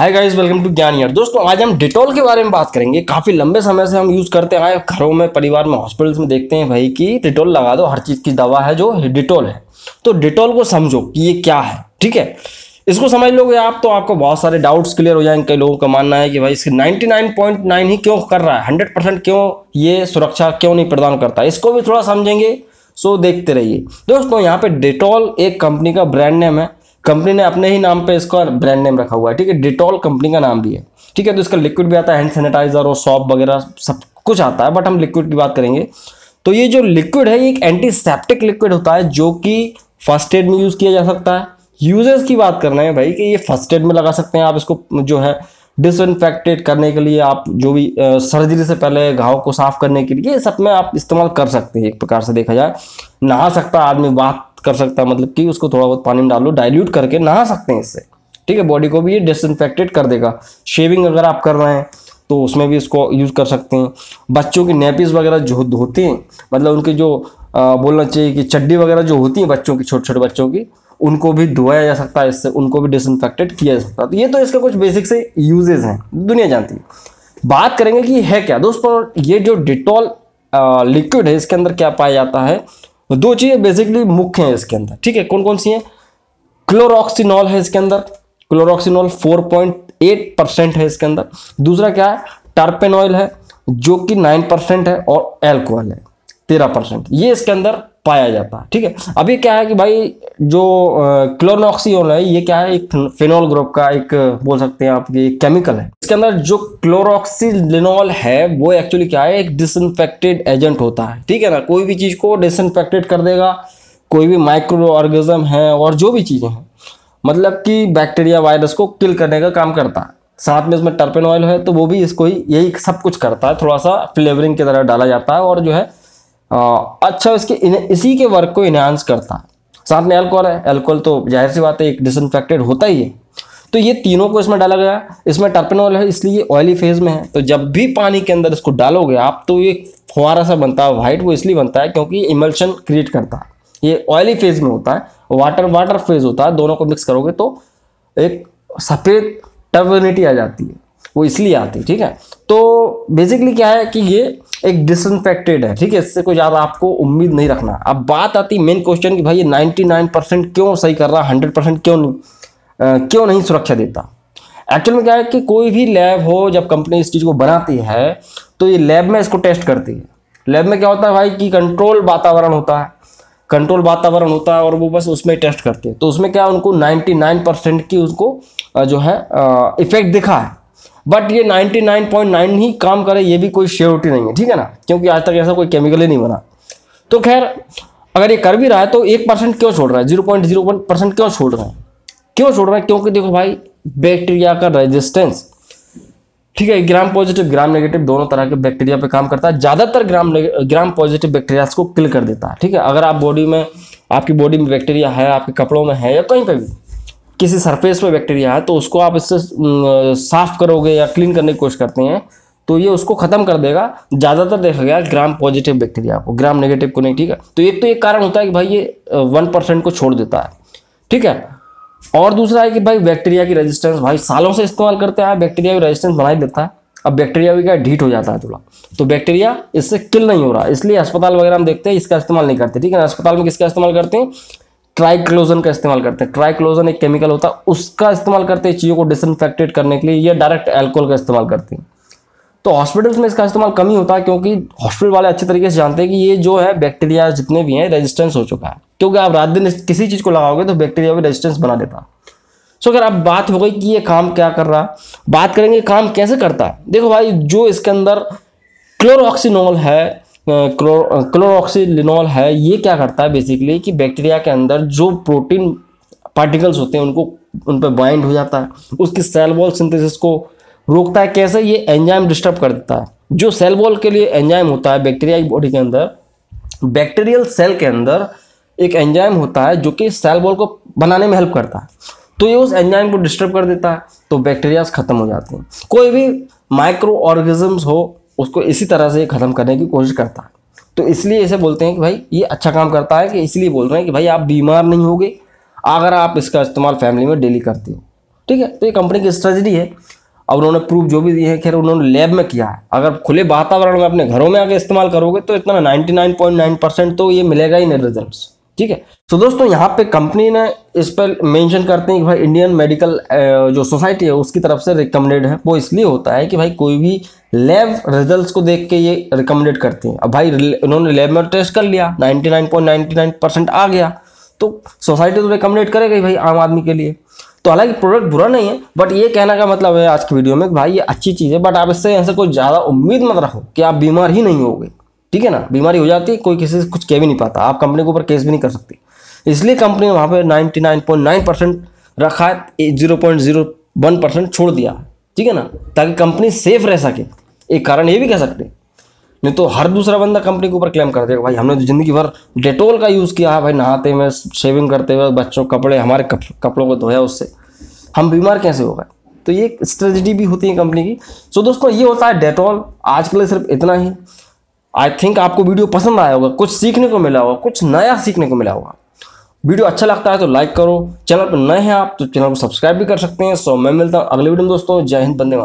Hi guys welcome to ज्ञान यार दोस्तों, आज हम डिटॉल के बारे में बात करेंगे। काफ़ी लंबे समय से हम यूज़ करते आए, घरों में, परिवार में हॉस्पिटल्स में देखते हैं भाई कि डिटॉल लगा दो, हर चीज़ की दवा है जो डिटॉल है। तो डिटॉल को समझो कि ये क्या है, ठीक है? इसको समझ लोगे आप तो आपको बहुत सारे डाउट्स क्लियर हो जाएँगे। कई लोगों का मानना है कि भाई इसके 99.9 ही क्यों कर रहा है? 100% क्यों ये सुरक्षा क्यों नहीं प्रदान करता? इसको भी थोड़ा समझेंगे सो देखते रहिए। दोस्तों, यहाँ पे डिटॉल एक कंपनी का ब्रांड नेम है। कंपनी ने अपने ही नाम पे इसका ब्रांड नेम रखा हुआ है, ठीक है? डिटॉल कंपनी का नाम भी है, ठीक है? तो इसका लिक्विड भी आता है हैंड सैनिटाइजर और सॉप वगैरह सब कुछ आता है बट हम लिक्विड की बात करेंगे। तो ये जो लिक्विड है, ये एक एंटीसेप्टिक लिक्विड होता है, जो कि फ़र्स्ट एड में यूज़ किया जा सकता है। यूजेस की बात करना है भाई, कि ये फ़र्स्ट एड में लगा सकते हैं आप इसको, जो है डिसइनफेक्टेड करने के लिए आप जो भी सर्जरी से पहले घाव को साफ़ करने के लिए सब में आप इस्तेमाल कर सकते हैं, एक प्रकार से देखा जाए। नहा सकता आदमी, बात कर सकता है मतलब कि उसको थोड़ा बहुत पानी में डालो डाइल्यूट करके नहा सकते हैं इससे। ठीक है बॉडी को भी ये डिसइनफेक्टेड कर देगा। शेविंग अगर आप कर रहे हैं तो उसमें भी इसको यूज़ कर सकते हैं। बच्चों की नेपीज वगैरह जो धोते हैं मतलब उनकी जो बोलना चाहिए कि चड्डी वगैरह जो होती हैं बच्चों की छोटे छोटे बच्चों की, उनको भी धोया जा सकता है इससे, उनको भी डिसइनफेक्टेड किया जा सकता है। तो ये तो इसके कुछ बेसिक से यूजेज हैं, दुनिया जानती है। बात करेंगे कि है क्या? दोस्तों, ये जो डिटॉल लिक्विड है, इसके अंदर क्या पाया जाता है? दो चीज़ें बेसिकली मुख्य हैं इसके अंदर। ठीक है कौन कौन सी हैं? क्लोरॉक्सिनॉल है इसके अंदर क्लोरॉक्सीनॉल 4.8 परसेंट है इसके अंदर। दूसरा क्या है? टर्पेनॉयल है जो कि 9 परसेंट है और एल्कोहल है। 13 परसेंट। ये इसके अंदर पाया जाता है, ठीक है? अभी क्या है कि भाई जो क्लोरोक्सीन है, ये क्या है? एक फिनोल ग्रुप का एक, बोल सकते हैं आप ये केमिकल है। इसके अंदर जो क्लोरोक्सीलिनोल है, वो एक्चुअली क्या है? एक डिसइनफेक्टेड एजेंट होता है, ठीक है ना? कोई भी चीज़ को डिसइनफेक्टेड कर देगा, कोई भी माइक्रो ऑर्गेजम है और जो भी चीज़ें हैं मतलब कि बैक्टीरिया वायरस को किल करने का काम करता है। साथ में इसमें टर्पेन ऑयल है तो वो भी इसको ही, यही सब कुछ करता है, थोड़ा सा फ्लेवरिंग की तरह डाला जाता है और जो है अच्छा इसके इसी के वर्क को इन्हांस करता है। साथ में अल्कोहल है एल्कोहल तो ज़ाहिर सी बात है, एक डिसइनफेक्टेड होता ही है। तो ये तीनों को इसमें डाला गया इसमें टर्पेनॉल है, इसलिए ऑयली फ़ेज़ में है। तो जब भी पानी के अंदर इसको डालोगे, आप तो ये फुहारा सा बनता है वाइट वो इसलिए बनता है क्योंकि इमल्शन क्रिएट करता है। ये ऑयली फ़ेज़ में होता है वाटर वाटर फ़ेज़ होता है, दोनों को मिक्स करोगे तो एक सफ़ेद टर्बिनिटी आ जाती है। वो इसलिए आती है, ठीक है? तो बेसिकली क्या है कि ये एक डिसइनफेक्टेड है ठीक है? इससे कोई ज़्यादा आपको उम्मीद नहीं रखना। अब बात आती मेन क्वेश्चन की भाई ये 99 परसेंट क्यों सही कर रहा है हंड्रेड परसेंट क्यों नहीं? आ, क्यों नहीं सुरक्षा देता? एक्चुअल में क्या है कि कोई भी लैब हो जब कंपनी इस चीज़ को बनाती है तो ये लैब में इसको टेस्ट करती है। लैब में क्या होता है भाई कि कंट्रोल वातावरण होता है। कंट्रोल वातावरण होता है और वो बस उसमें टेस्ट करते हैं। तो उसमें क्या उनको 99 परसेंट की उसको जो है इफ़ेक्ट दिखा है। बट ये 99.9 ही काम करे, ये भी कोई श्योरिटी नहीं है, ठीक है ना? क्योंकि आज तक ऐसा कोई केमिकल ही नहीं बना। तो खैर, अगर ये कर भी रहा है तो एक परसेंट क्यों छोड़ रहा है? ज़ीरो पॉइंट ज़ीरो परसेंट क्यों छोड़ रहा है? क्यों छोड़ रहा है? क्योंकि देखो भाई बैक्टीरिया का रेजिस्टेंस ठीक है ग्राम पॉजिटिव ग्राम नेगेटिव दोनों तरह के बैक्टीरिया पे काम करता है। ज़्यादातर ग्राम ग्राम पॉजिटिव बैक्टीरिया को किल कर देता है, ठीक है? अगर आप बॉडी में, आपकी बॉडी में बैक्टीरिया है, आपके कपड़ों में है या कहीं पर भी किसी सरफेस पे बैक्टीरिया है तो उसको आप इससे साफ़ करोगे या क्लीन करने की कोशिश करते हैं तो ये उसको खत्म कर देगा। ज़्यादातर देखा गया ग्राम पॉजिटिव बैक्टीरिया को ग्राम नेगेटिव को नहीं, ठीक है? तो एक तो एक कारण होता है कि भाई ये वन परसेंट को छोड़ देता है, ठीक है? और दूसरा है कि भाई बैक्टीरिया की रेजिस्टेंस भाई सालों से इस्तेमाल करते हैं बैक्टीरिया की रेजिस्टेंस बना ही देता है। अब बैक्टीरिया भी क्या ढीट हो जाता है थोड़ा। तो बैक्टीरिया इससे किल नहीं हो रहा, इसलिए अस्पताल वगैरह हम देखते हैं, इसका इस्तेमाल नहीं करते, ठीक है अस्पताल में किसका इस्तेमाल करते हैं? ट्राइक्लोजन का इस्तेमाल करते हैं। ट्राइक्लोजन एक केमिकल होता है, उसका इस्तेमाल करते हैं चीज़ों को डिसइनफेक्टेड करने के लिए, या डायरेक्ट एल्कोहल का इस्तेमाल करते हैं। तो हॉस्पिटल्स में इसका इस्तेमाल कम ही होता है, क्योंकि हॉस्पिटल वाले अच्छे तरीके से जानते हैं कि ये जो है बैक्टीरिया जितने भी हैं रेजिस्टेंस हो चुका है। क्योंकि आप रात दिन किसी चीज़ को लगाओगे तो बैक्टीरिया भी रेजिस्टेंस बना देता सो अगर अब बात हो गई कि ये काम क्या कर रहा बात करेंगे काम कैसे करता है। देखो भाई, जो इसके अंदर क्लोरोक्सीनोल है क्लोरोक्सीलिनॉल है, ये क्या करता है बेसिकली कि बैक्टीरिया के अंदर जो प्रोटीन पार्टिकल्स होते हैं, उनको उन पर बाइंड हो जाता है। उसकी सेल वॉल सिंथेसिस को रोकता है। कैसे? ये एंजाइम डिस्टर्ब कर देता है। जो सेल वॉल के लिए एंजाइम होता है बैक्टीरिया की बॉडी के अंदर बैक्टीरियल सेल के अंदर एक एंजाइम होता है जो कि सेल वॉल को बनाने में हेल्प करता है। तो ये उस एंजाइम को डिस्टर्ब कर देता है तो बैक्टीरिया खत्म हो जाते हैं। कोई भी माइक्रो ऑर्गेजम्स हो उसको इसी तरह से ख़त्म करने की कोशिश करता है। तो इसलिए इसे बोलते हैं कि भाई, ये अच्छा काम करता है कि इसलिए बोल रहे हैं कि भाई, आप बीमार नहीं होगे, अगर आप इसका इस्तेमाल फैमिली में डेली करते हो। ठीक है? तो ये कंपनी की स्ट्रेटजी है। और उन्होंने प्रूफ जो भी दिए है, खैर उन्होंने लैब में किया है। अगर खुले वातावरण में अपने घरों में आगे इस्तेमाल करोगे तो इतना 99.9 परसेंट तो ये मिलेगा ही नहीं रिज़ल्ट ठीक है? तो दोस्तों, यहाँ पे कंपनी ने इस पर मेंशन करते हैं कि भाई इंडियन मेडिकल जो सोसाइटी है, उसकी तरफ़ से रिकमेंडेड है। वो इसलिए होता है कि भाई कोई भी लैब रिजल्ट्स को देख के ये रिकमेंडेड करते हैं। अब भाई उन्होंने लैब में टेस्ट कर लिया 99.99 परसेंट आ गया। तो सोसाइटी तो रिकमेंडेड करेगा भाई आम आदमी के लिए। तो हालाँकि प्रोडक्ट बुरा नहीं है बट ये कहने का मतलब है आज की वीडियो में भाई ये अच्छी चीज़ है बट आप इससे ऐसे कोई ज़्यादा उम्मीद मत रखो कि आप बीमार ही नहीं होगे। ठीक है ना? बीमारी हो जाती है कोई किसी से कुछ कह भी नहीं पाता। आप कंपनी के ऊपर केस भी नहीं कर सकती। इसलिए कंपनी ने वहाँ पर ninety nine point nine percent रखा है zero point zero one percent छोड़ दिया। ठीक है ना? ताकि कंपनी सेफ़ रह सके। एक कारण ये भी कह सकते नहीं तो हर दूसरा बंदा कंपनी के ऊपर क्लेम कर देगा भाई हमने तो ज़िंदगी भर डेटोल का यूज़ किया है भाई नहाते हुए शेविंग करते हुए बच्चों कपड़े हमारे कप, कपड़ों को धोया उससे। हम बीमार कैसे हो गए? तो ये स्ट्रेटजी भी होती है कंपनी की। सो दोस्तों ये होता है डेटोल आज के लिए सिर्फ़ इतना ही। आई थिंक आपको वीडियो पसंद आया होगा, कुछ सीखने को मिला होगा, कुछ नया सीखने को मिला होगा। वीडियो अच्छा लगता है तो लाइक करो। चैनल पर नए हैं आप तो चैनल को सब्सक्राइब भी कर सकते हैं। सो मैं मिलता हूँ अगले वीडियो में दोस्तों। जय हिंद, बंदे